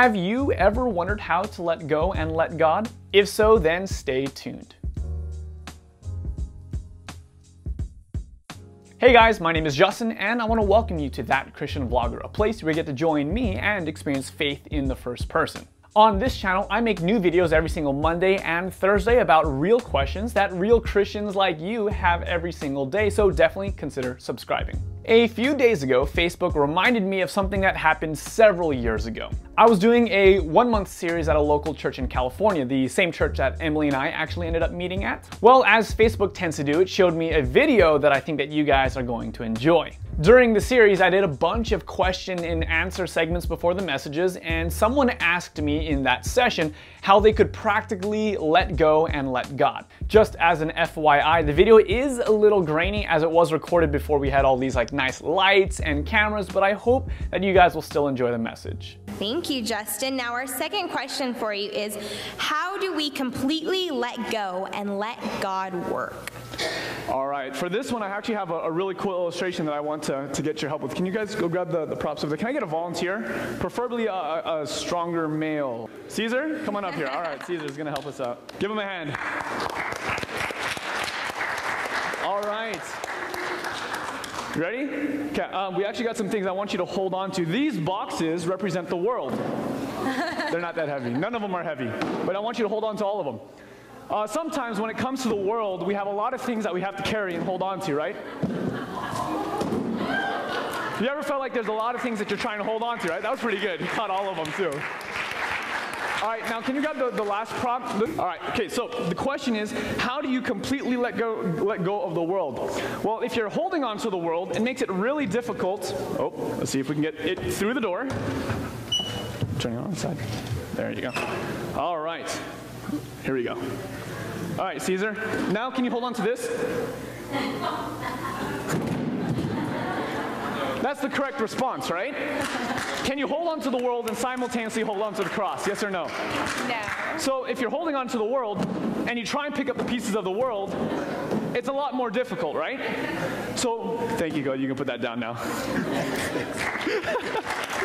Have you ever wondered how to let go and let God? If so, then stay tuned. Hey guys, my name is Justin and I want to welcome you to That Christian Vlogger, a place where you get to join me and experience faith in the first person. On this channel, I make new videos every single Monday and Thursday about real questions that real Christians like you have every single day, so definitely consider subscribing. A few days ago, Facebook reminded me of something that happened several years ago. I was doing a one month series at a local church in California, the same church that Emily and I actually ended up meeting at. Well, as Facebook tends to do, it showed me a video that I think that you guys are going to enjoy. During the series, I did a bunch of question and answer segments before the messages, and someone asked me in that session how they could practically let go and let God. Just as an FYI, the video is a little grainy as it was recorded before we had all these like nice lights and cameras, but I hope that you guys will still enjoy the message. Thank you, Justin. Now, our second question for you is How do we completely let go and let God work? All right, for this one, I actually have a, a, really cool illustration that I want to, to get your help with. Can you guys go grab the, the props over there? Can I get a volunteer? Preferably a, a stronger male. Caesar, come on up here. All right, Caesar's gonna help us out. Give him a hand. All right. Ready? Okay, um, we actually got some things I want you to hold on to. These boxes represent the world. They're not that heavy. None of them are heavy, but I want you to hold on to all of them. Uh, sometimes when it comes to the world, we have a lot of things that we have to carry and hold on to, right? You ever felt like there's a lot of things that you're trying to hold on to, right? That was pretty good. You caught all of them too. All right, now can you grab the, the last prop? All right, okay, so the question is, how do you completely let go, let go of the world? Well, if you're holding on to the world, it makes it really difficult. Oh, let's see if we can get it through the door. Turning on the side. There you go. All right, here we go. All right, Caesar. Now can you hold on to this? That's the correct response, right? Can you hold on to the world and simultaneously hold on to the cross? Yes or no? No. So if you're holding on to the world and you try and pick up the pieces of the world, it's a lot more difficult, right? So, thank you, God. You can put that down now.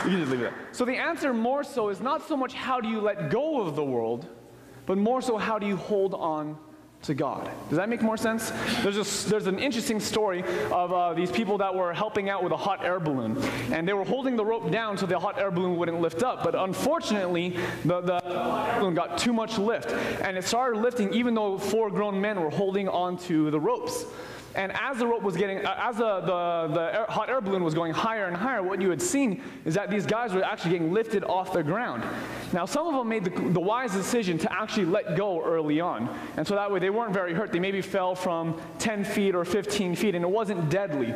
You can just leave it there. So the answer more so is not so much how do you let go of the world, but more so how do you hold on to God. Does that make more sense? There's, a, there's an interesting story of uh, these people that were helping out with a hot air balloon. And they were holding the rope down so the hot air balloon wouldn't lift up. But unfortunately, the, the balloon got too much lift. And it started lifting even though four grown men were holding on to the ropes. And as the rope was getting, uh, as the, the, the air, hot air balloon was going higher and higher, what you had seen is that these guys were actually getting lifted off the ground. Now, some of them made the, the wise decision to actually let go early on. And so that way they weren't very hurt. They maybe fell from 10 feet or 15 feet, and it wasn't deadly.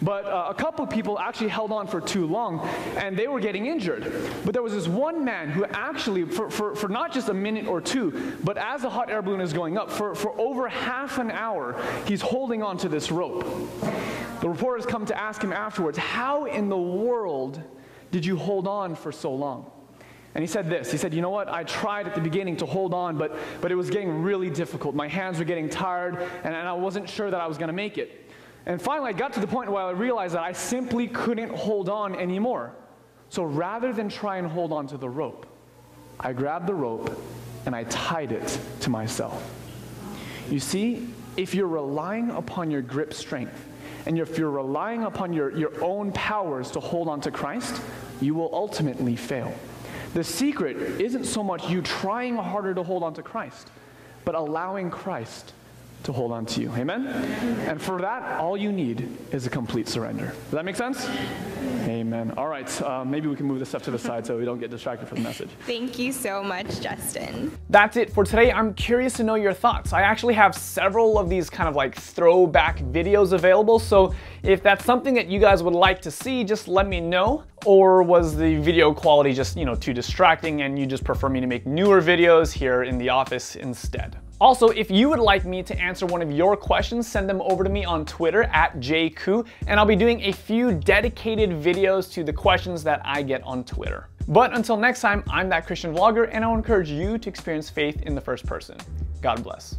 But uh, a couple of people actually held on for too long, and they were getting injured. But there was this one man who actually, for, for, for not just a minute or two, but as the hot air balloon is going up, for, for over half an hour, he's holding on to this rope. The reporters come to ask him afterwards, How in the world did you hold on for so long? And he said this He said, You know what? I tried at the beginning to hold on, but, but it was getting really difficult. My hands were getting tired, and, and I wasn't sure that I was going to make it. And finally, I got to the point where I realized that I simply couldn't hold on anymore. So rather than try and hold on to the rope, I grabbed the rope and I tied it to myself. You see, if you're relying upon your grip strength, and if you're relying upon your, your own powers to hold on to Christ, you will ultimately fail. The secret isn't so much you trying harder to hold on to Christ, but allowing Christ to hold on to you. Amen? And for that, all you need is a complete surrender. Does that make sense? Amen. All right, uh, maybe we can move this stuff to the side so we don't get distracted from the message. Thank you so much, Justin. That's it for today. I'm curious to know your thoughts. I actually have several of these kind of like throwback videos available, so if that's something that you guys would like to see, just let me know. Or was the video quality just, you know, too distracting and you just prefer me to make newer videos here in the office instead? Also, if you would like me to answer one of your questions, send them over to me on Twitter at jkhoe, and I'll be doing a few dedicated videos to the questions that I get on Twitter. But until next time, I'm that Christian vlogger, and I'll encourage you to experience faith in the first person. God bless.